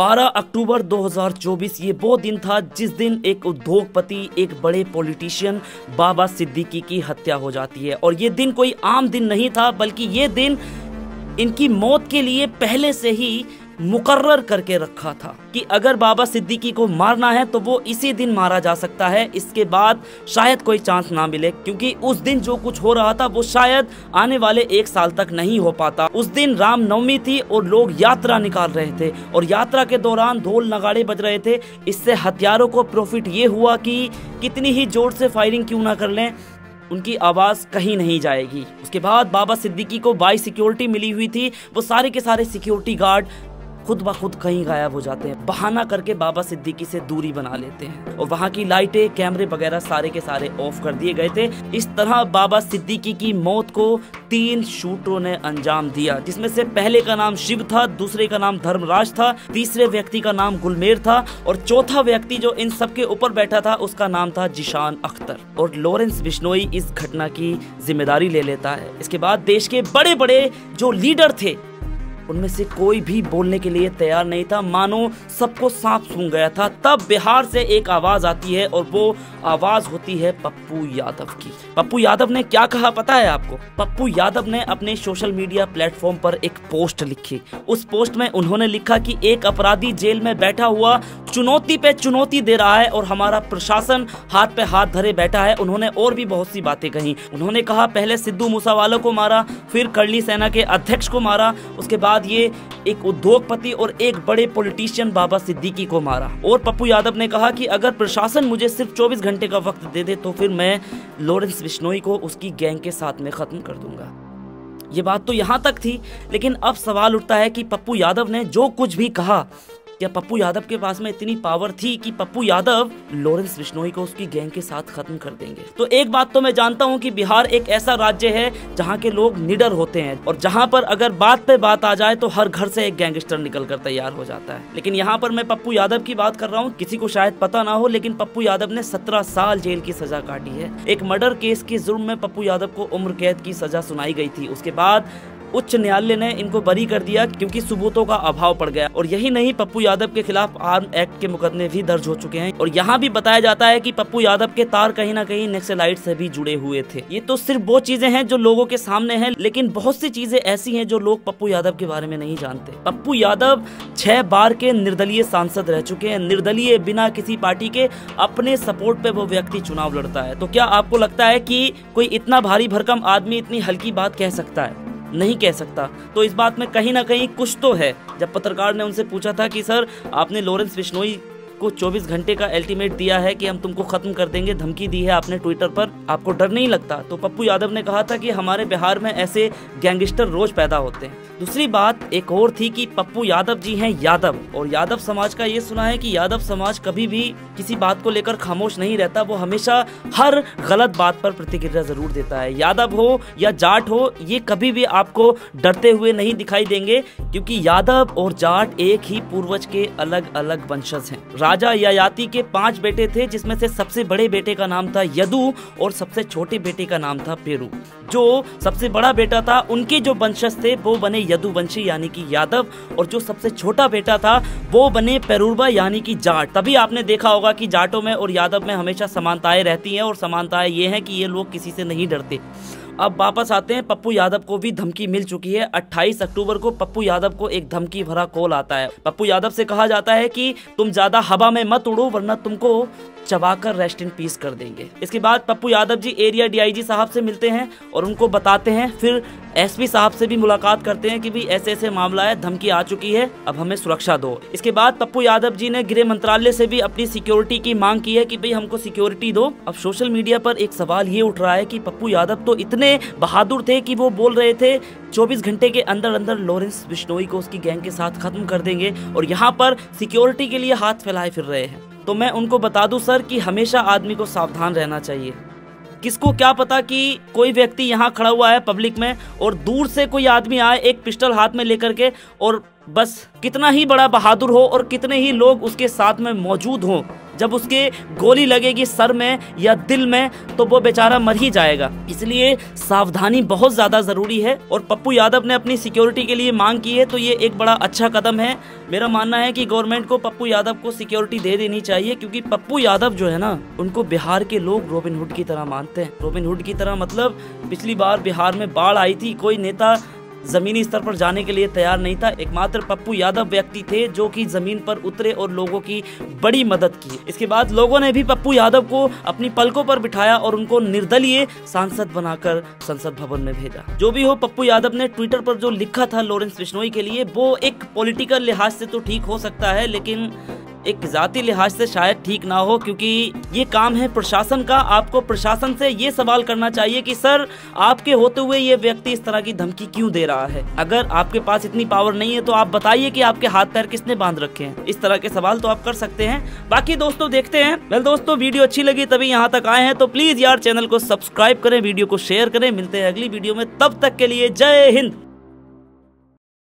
12 अक्टूबर 2024 ये वो दिन था जिस दिन एक उद्योगपति, एक बड़े पॉलिटिशियन बाबा सिद्दीकी की हत्या हो जाती है। और ये दिन कोई आम दिन नहीं था, बल्कि ये दिन इनकी मौत के लिए पहले से ही मुकर्र करके रखा था कि अगर बाबा सिद्दीकी को मारना है तो वो इसी दिन मारा जा सकता है। इसके बाद शायद कोई चांस ना मिले, क्योंकि उस दिन जो कुछ हो रहा था वो शायद आने वाले एक साल तक नहीं हो पाता। उस दिन रामनवमी थी और लोग यात्रा निकाल रहे थे और यात्रा के दौरान ढोल नगाड़े बज रहे थे। इससे हथियारों को प्रॉफिट ये हुआ कि कितनी ही ज़ोर से फायरिंग क्यों ना कर लें, उनकी आवाज़ कहीं नहीं जाएगी। उसके बाद बाबा सिद्दीकी को बाई सिक्योरिटी मिली हुई थी। वो सारे के सारे सिक्योरिटी गार्ड खुद ब खुद कहीं गायब हो जाते हैं। बहाना करके बाबा सिद्दीकी से दूरी बना लेते हैं। और वहाँ की लाइटें, कैमरे वगैरह सारे के सारे ऑफ़ कर दिए गए थे। इस तरह बाबा सिद्दीकी की मौत को तीन शूटरों ने अंजाम दिया, जिसमें से पहले का नाम शिव था, दूसरे का नाम धर्मराज था, तीसरे व्यक्ति का नाम गुलमेर था, और चौथा व्यक्ति जो इन सबके ऊपर बैठा था, उसका नाम था जिशान अख्तर। और लॉरेंस बिश्नोई इस घटना की ज़िम्मेदारी ले लेता है। इसके बाद देश के बड़े बड़े जो लीडर थे उनमें से कोई भी बोलने के लिए तैयार नहीं था। मानो सबको सांप सूंघ गया था। तब बिहार से एक आवाज़ आती है और वो आवाज़ होती है पप्पू यादव की। पप्पू यादव ने क्या कहा पता है आपको? पप्पू यादव ने अपने सोशल मीडिया प्लेटफॉर्म पर एक पोस्ट लिखी। उस पोस्ट में उन्होंने लिखा कि एक अपराधी जेल में बैठा हुआ चुनौती पे चुनौती दे रहा है और हमारा प्रशासन हाथ पे हाथ धरे बैठा है। उन्होंने और भी बहुत सी बातें कही। उन्होंने कहा, पहले सिद्धू मूसावाला को मारा, फिर करली सेना के अध्यक्ष को मारा, उसके बाद बाद ये एक उद्योगपति और एक बड़े पॉलिटिशियन बाबा सिद्दीकी को मारा। और पप्पू यादव ने कहा कि अगर प्रशासन मुझे सिर्फ़ 24 घंटे का वक्त दे दे तो फिर मैं लॉरेंस बिश्नोई को उसकी गैंग के साथ में खत्म कर दूँगा। ये बात तो यहाँ तक थी, लेकिन अब सवाल उठता है कि पप्पू यादव ने जो कुछ भी कहा क्या पप्पू यादव के पास में इतनी पावर थी कि पप्पू यादव लॉरेंस बिश्नोई को उसकी गैंग के साथ खत्म कर देंगे? तो एक बात तो मैं जानता हूँ कि बिहार एक ऐसा राज्य है जहाँ के लोग निडर होते हैं और जहाँ पर अगर बात पे बात आ जाए तो हर घर से एक गैंगस्टर निकल कर तैयार हो जाता है। लेकिन यहाँ पर मैं पप्पू यादव की बात कर रहा हूँ, किसी को शायद पता ना हो, लेकिन पप्पू यादव ने सत्रह साल जेल की सजा काटी है। एक मर्डर केस के जुर्म में पप्पू यादव को उम्र कैद की सजा सुनाई गई थी। उसके बाद उच्च न्यायालय ने इनको बरी कर दिया क्योंकि सबूतों का अभाव पड़ गया। और यही नहीं, पप्पू यादव के खिलाफ आर्म एक्ट के मुकदमे भी दर्ज हो चुके हैं। और यहाँ भी बताया जाता है कि पप्पू यादव के तार कहीं ना कहीं नेक्सलाइट से भी जुड़े हुए थे। ये तो सिर्फ़ वो चीज़ें हैं जो लोगों के सामने है, लेकिन बहुत सी चीज़ें ऐसी हैं जो लोग पप्पू यादव के बारे में नहीं जानते। पप्पू यादव छह बार के निर्दलीय सांसद रह चुके हैं। निर्दलीय बिना किसी पार्टी के अपने सपोर्ट पे वो व्यक्ति चुनाव लड़ता है। तो क्या आपको लगता है कि कोई इतना भारी भरकम आदमी इतनी हल्की बात कह सकता है? नहीं कह सकता। तो इस बात में कहीं ना कहीं कुछ तो है। जब पत्रकार ने उनसे पूछा था कि, सर, आपने लॉरेंस बिश्नोई को 24 घंटे का अल्टीमेट दिया है कि हम तुमको खत्म कर देंगे। धमकी दी है आपने ट्विटर पर। आपको डर नहीं लगता? तो पप्पू यादव ने कहा था कि हमारे बिहार में ऐसे गैंगस्टर रोज पैदा होते हैं। दूसरी बात एक और थी कि पप्पू यादव जी हैं यादव। और यादव समाज का ये सुना है कि यादव समाज कभी भी किसी बात को लेकर खामोश नहीं रहता। वो हमेशा हर गलत बात पर प्रतिक्रिया ज़रूर देता है। यादव हो या जाट हो, ये कभी भी आपको डरते हुए नहीं दिखाई देंगे, क्योंकि यादव और जाट एक ही पूर्वज के अलग अलग वंशज हैं। राजा यायाति के पाँच बेटे थे, जिसमें से सबसे बड़े बेटे का नाम था यदु और सबसे छोटे बेटे का नाम था पेरू। जो सबसे बड़ा बेटा था, उनके जो वंशज थे, वो बने यदुवंशी यानी कि यादव, और जो सबसे छोटा बेटा था, वो बने पेरूरबा यानी कि जाट। तभी आपने देखा होगा कि जाटों में और यादव में हमेशा समानताएँ रहती हैं, और समानताएँ ये हैं कि ये लोग किसी से नहीं डरते। अब वापस आते हैं। पप्पू यादव को भी धमकी मिल चुकी है। 28 अक्टूबर को पप्पू यादव को एक धमकी भरा कॉल आता है। पप्पू यादव से कहा जाता है कि तुम ज़्यादा हवा में मत उड़ो, वरना तुमको चबाकर रेस्ट इन पीस कर देंगे। इसके बाद पप्पू यादव जी एरिया डीआईजी साहब से मिलते हैं और उनको बताते हैं। फिर एसपी साहब से भी मुलाकात करते हैं कि भी ऐसे ऐसे मामला है, धमकी आ चुकी है, अब हमें सुरक्षा दो। इसके बाद पप्पू यादव जी ने गृह मंत्रालय से भी अपनी सिक्योरिटी की मांग की है कि भाई हमको सिक्योरिटी दो। अब सोशल मीडिया पर एक सवाल ये उठ रहा है कि पप्पू यादव तो इतने बहादुर थे कि वो बोल रहे थे 24 घंटे के अंदर अंदर लॉरेंस बिश्नोई को उसकी गैंग के साथ खत्म कर देंगे और यहाँ पर सिक्योरिटी के लिए हाथ फैलाए फिर रहे हैं। तो मैं उनको बता दूँ, सर, कि हमेशा आदमी को सावधान रहना चाहिए। किसको क्या पता कि कोई व्यक्ति यहाँ खड़ा हुआ है पब्लिक में और दूर से कोई आदमी आए, एक पिस्टल हाथ में लेकर के और बस कितना ही बड़ा बहादुर हो और कितने ही लोग उसके साथ में मौजूद हों। जब उसके गोली लगेगी सर में या दिल में तो वो बेचारा मर ही जाएगा। इसलिए सावधानी बहुत ज़्यादा ज़रूरी है। और पप्पू यादव ने अपनी सिक्योरिटी के लिए मांग की है तो ये एक बड़ा अच्छा कदम है। मेरा मानना है कि गवर्नमेंट को पप्पू यादव को सिक्योरिटी दे देनी चाहिए, क्योंकि पप्पू यादव जो है ना, उनको बिहार के लोग रोबिन हुड की तरह मानते हैं। रोबिन हुड की तरह मतलब पिछली बार बिहार में बाढ़ आई थी, कोई नेता जमीनी स्तर पर जाने के लिए तैयार नहीं था। एकमात्र पप्पू यादव व्यक्ति थे जो कि ज़मीन पर उतरे और लोगों की बड़ी मदद की। इसके बाद लोगों ने भी पप्पू यादव को अपनी पलकों पर बिठाया और उनको निर्दलीय सांसद बनाकर संसद भवन में भेजा। जो भी हो, पप्पू यादव ने ट्विटर पर जो लिखा था लॉरेंस बिश्नोई के लिए, वो एक पॉलिटिकल लिहाज से तो ठीक हो सकता है, लेकिन एक जाति लिहाज से शायद ठीक ना हो, क्योंकि ये काम है प्रशासन का। आपको प्रशासन से ये सवाल करना चाहिए कि, सर, आपके होते हुए ये व्यक्ति इस तरह की धमकी क्यों दे रहा है? अगर आपके पास इतनी पावर नहीं है तो आप बताइए कि आपके हाथ पैर किसने बाँध रखे हैं? इस तरह के सवाल तो आप कर सकते हैं। बाकी दोस्तों, देखते हैं। वेल दोस्तों, वीडियो अच्छी लगी तभी यहाँ तक आए हैं तो प्लीज़ यार चैनल को सब्सक्राइब करें, वीडियो को शेयर करें। मिलते हैं अगली वीडियो में। तब तक के लिए जय हिंद।